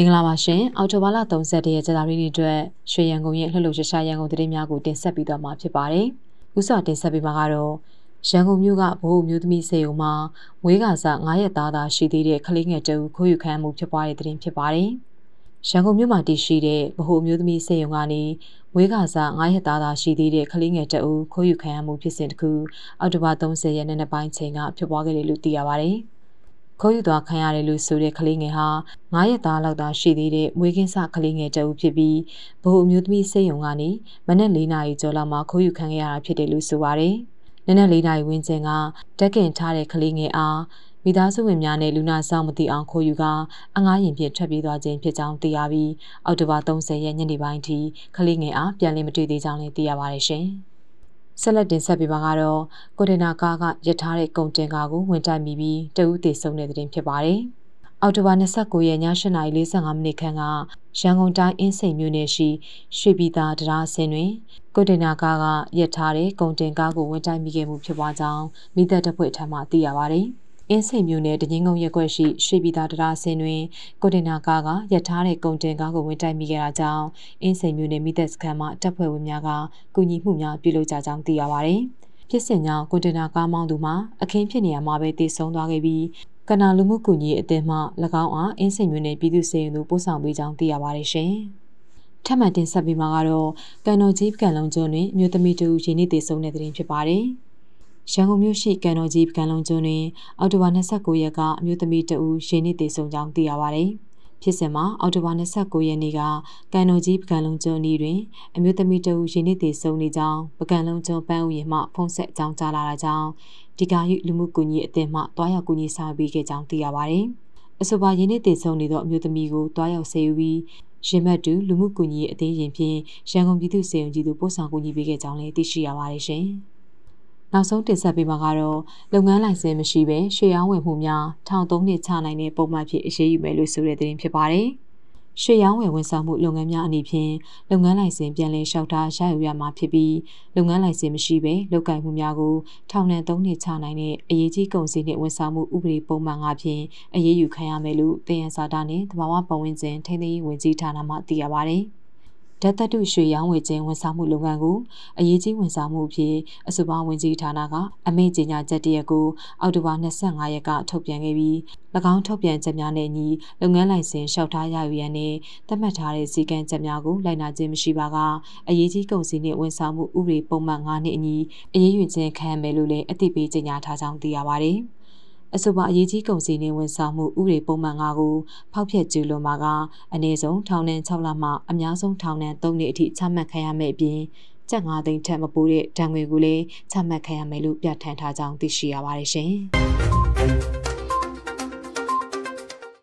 မင်္ဂလာပါရှင်အော်တိုဘာလ31ရက်ကြာသပတေးနေ့အတွက်ရွှေရန်ကုန်ရဲ့လှုပ်လှုပ်ရှားရှားရန်ကုန်သတင်းများကိုတင်ဆက်ပြီးတော့မှာဖြစ်ပါတယ်။ဥစွာတင်ဆက်ပေးမှာကတော့ရန်ကုန်မြို့ကဘိုးမျိုးသမီးစေုံမှာဝေးကစား9ရက်သားသာရှိသေးတဲ့ကလေးငယ်တအုပ်ခိုးယူခံမှုဖြစ်ပွားတဲ့သတင်းဖြစ်ပါတယ်။ရန်ကုန်မြို့မှာတည်ရှိတဲ့ဘိုးမျိုးသမီးစေုံကနေဝေးကစား9ရက်သားသာရှိသေးတဲ့ကလေးငယ်တအုပ်ခိုးယူခံမှုဖြစ်စဉ်တခုအော်တိုဘာ30ရက်နေ့နေ့ပိုင်းချိန်ကဖြစ်ပွားခဲ့တယ်လို့သိရပါတယ်။ ခိုးယူသွားခံရတယ်လို့ဆိုတဲ့ကလေးငယ်ဟာ9ရက်သားလောက်သာရှိသေးတဲ့မွေးကင်းစကလေးငယ်တအုပ်ဖြစ်ပြီးဗဟိုအမျိုးသမီးစိတ်ယုံကနေမနက်၄နာရီကျော်လောက်မှခိုးယူခံခဲ့ရတာဖြစ်တယ်လို့ဆိုပါတယ်။နနက်၄နာရီဝန်းကျင်ကတက်ကင်ထားတဲ့ကလေးငယ်အားမိသားစုဝင်များနဲ့လူနာဆောင်မသိအောင်ခိုးယူကအငားရင်ဖြင့်ထွက်ပြေးသွားခြင်းဖြစ်ကြောင်းသိရပြီးအောက်တိုဘာ30ရက်ညနေပိုင်းထိကလေးငယ်အားပြန်လည်မတွေ့သေးကြောင်းလည်းသိရပါတယ်ရှင်။ ဆက်လက်တင်ဆက်ပေးမှာကတော့ကိုဒေနာကားကရထားတဲ့ကုန်တင်ကားကိုဝင်တိုက်မိပြီးတအူးသေးဆုံးတဲ့တဲ့တင်ဖြစ်ပါတယ်။အော်တိုဘာ29ရက်ည8:45မိနစ်ခန့်ကရန်ကုန်တိုင်းအင်းစိန်မြို့နယ်ရှိရွှေပြည်သာတရားစင်တွင်ကိုဒေနာကားကရထားတဲ့ကုန်တင်ကားကိုဝင်တိုက်မိခဲ့မှုဖြစ်ပွားကြောင်းမိသက်တပ်ဖွဲ့ထံမှသိရပါတယ်။ အင်းစိန်မြို့နယ်တငင်းကုန်းရက်ွက်ရှိရွှေပြည်သာတရားစင်တွင်ကိုတင်နာကားကရထားတဲ့ကုန်တင်ကားကိုဝင်တိုက်မိခဲ့တာကြောင့်အင်းစိန်မြို့နယ်မိသက်စခန်းမှတပ်ဖွဲ့ဝင်များကကူညီမှုများပြုလုပ်ကြကြောင်းသိရပါဗျ။ဖြစ်စဉ်ကြောင့်ကွန်တိန်နာကားမောင်းသူမှာအခင်းဖြစ်နေရမှာပဲတည်ဆုံသွားခဲ့ပြီးကနာလူမှုကူညီအသင်းမှ၎င်းအားအင်းစိန်မြို့နယ်ပြည်သူ့စေရင်တို့ပို့ဆောင်ပေးကြောင်းသိရပါတယ်ရှင်။ထပ်မံတင်ဆက်ပေးမှာကတော့ကန်တော်ကြီးကံလုံးကျွန်းတွင်အမျိုးသမီးတူရင်းနှီးတည်ဆုံတဲ့တဲ့ရင်ဖြစ်ပါတယ်။ ရန်ကုန်မြို့ရှိကန်တော်ကြီးပကံလုံးကျွန်းတွင်အော်တိုဘာ29ရက်ကအမျိုးသမီးတဦးရင်းနှီးတည်ဆုံကြောင်းသိရပါဗျ။ဖြစ်စဉ်မှာအော်တိုဘာ29ရက်နေ့ကကန်တော်ကြီးပကံလုံးကျွန်းဤတွင်အမျိုးသမီးတဦးရင်းနှီးတည်ဆုံနေကြောင်းပကံလုံးကျွန်းပန်းဥယျာဉ်မှဖုံးဆက်အကြောင်းကြားလာတာကြောင့်ဒီကာယလူမှုကူညီအသင်းမှတွားရောက်ကူညီဆောင်ပေးခဲ့ကြောင်းသိရပါဗျ။အဆိုပါရင်းနှီးတည်ဆုံနေသောအမျိုးသမီးကိုတွားရောက်ဆေးယူပြီးရင်မတ်တူလူမှုကူညီအသင်းရင်ဖြင့်ရန်ကုန်ပြည်သူ့စေယုံကြီးတို့ပို့ဆောင်ကူညီပေးခဲ့ကြောင်းလည်းသိရှိရပါတယ်ရှင်။ နောက်ဆုံးတင်ဆက်ပေးမှာကတော့လုပ်ငန်းလိုင်စင်မရှိဘဲရွှေရောင်းဝယ်မှုများထောင်သုံးနှစ်ချနိုင်တဲ့ပုံမှန်ဖြစ်အရေးယူမယ်လို့ဆိုတဲ့သတင်းဖြစ်ပါတယ်။ရွှေရောင်းဝယ်ဝန်ဆောင်မှုလုပ်ငန်းများအနေဖြင့်လုပ်ငန်းလိုင်စင်ပြန်လည်လျှောက်ထားရယူရမှာဖြစ်ပြီးလုပ်ငန်းလိုင်စင်မရှိဘဲလုပ်ကိုင်မှုများကိုထောင်ဒဏ်၃နှစ်ချနိုင်တဲ့အရေးကြီးကုန်စည်နှင့်ဝန်ဆောင်မှုဥပဒေပုံမှန်ငါဖြင့်အရေးယူခံရမယ်လို့တယံစာတာနှင့်တဘာဝပတ်ဝန်းကျင်ထိန်းသိမ်းရေးဝန်ကြီးဌာနမှသိရပါဗျ။ ဓာတ်သတ္တုရွှေရောင်းဝယ်ခြင်းဝန်ဆောင်မှုလုပ်ငန်းကိုအရေးကြီးဝန်ဆောင်မှုအဖြစ်အဆိုပါဝန်ကြီးဌာနကအမိန့်ကြေညာချက်တရက်ကိုအောက်တိုဘာ25ရက်ကထုတ်ပြန်ခဲ့ပြီး၎င်းထုတ်ပြန်ချက်များနဲ့အညီလုပ်ငန်းလိုင်စင်လျှောက်ထားရယူရန်နဲ့သတ်မှတ်ထားတဲ့စည်းကမ်းချက်များကိုလိုက်နာခြင်းမရှိပါကအရေးကြီးကုန်စည်နှင့်ဝန်ဆောင်မှုဥပဒေပုံမှန်9နှစ်အညီအရေးယူခြင်းခံရမယ်လို့လည်းအသိပေးကြေညာထားကြောင်းသိရပါတယ်။ အဆိုပါအရေးကြီးကုန်စည်နှင့်ဝန်ဆောင်မှုဥပဒေပုံမှန်၅ကိုဖောက်ဖျက်ကျူးလွန်မှာကအနည်းဆုံးထောင်ဒဏ်6လမှအများဆုံးထောင်ဒဏ်3နှစ်အထိချမှတ်ခံရမယ့်အပြင်ကျပ်9သိန်းထက်မပိုတဲ့ဒဏ်ငွေကိုလည်းချမှတ်ခံရမယ်လို့ပြဋ္ဌာန်းထားကြောင်းသိရှိရပါတယ်ရှင်။